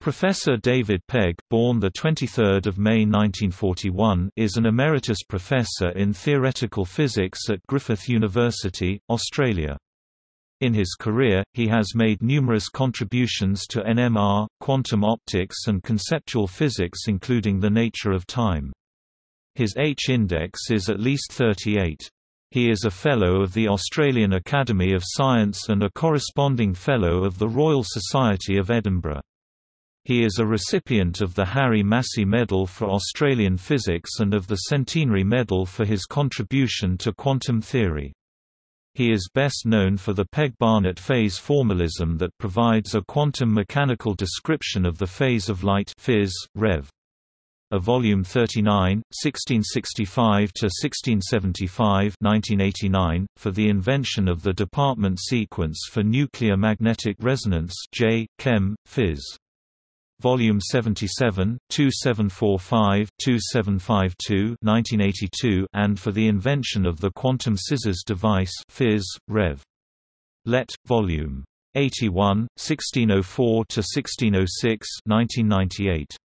Professor David Pegg, born 23 May 1941, is an emeritus professor in theoretical physics at Griffith University, Australia. In his career, he has made numerous contributions to NMR, quantum optics and conceptual physics including the nature of time. His H-index is at least 38. He is a Fellow of the Australian Academy of Science and a corresponding Fellow of the Royal Society of Edinburgh. He is a recipient of the Harry Massey Medal for Australian Physics and of the Centenary Medal for his contribution to quantum theory. He is best known for the Pegg-Barnett phase formalism that provides a quantum mechanical description of the phase of light phys, rev. A volume 39, 1665–1675 for the invention of the department sequence for nuclear magnetic resonance J. Chem. Phys. Volume 77, 2745, 2752, 1982, and for the invention of the quantum scissors device, Phys. Rev. Let. Volume 81, 1604 to 1606, 1998.